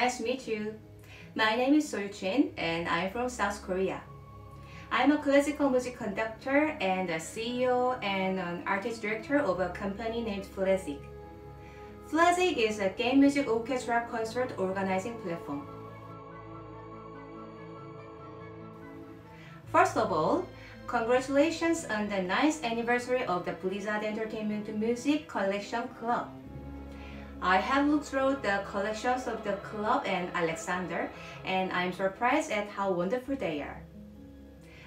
Nice to meet you. My name is Sol Chin and I'm from South Korea. I'm a classical music conductor and a CEO and an artist director of a company named FLASIC. FLASIC is a game music orchestra concert organizing platform. First of all, congratulations on the 9th anniversary of the Blizzard Entertainment Music Collection Club. I have looked through the collections of the club and Alexander, and I'm surprised at how wonderful they are.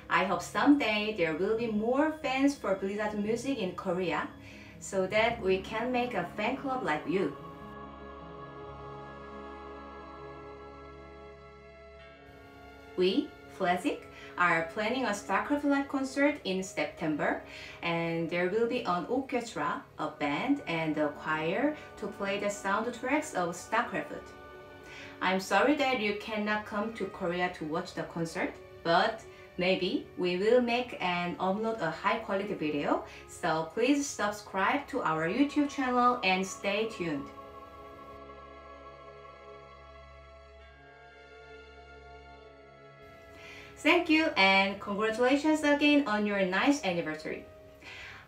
I hope someday there will be more fans for Blizzard music in Korea, so that we can make a fan club like you. We, Are planning a StarCraft Live concert in September and there will be an orchestra, a band, and a choir to play the soundtracks of StarCraft. I'm sorry that you cannot come to Korea to watch the concert, but maybe we will make and upload a high quality video, so please subscribe to our YouTube channel and stay tuned. Thank you and congratulations again on your ninth anniversary.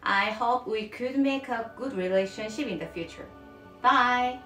I hope we could make a good relationship in the future. Bye!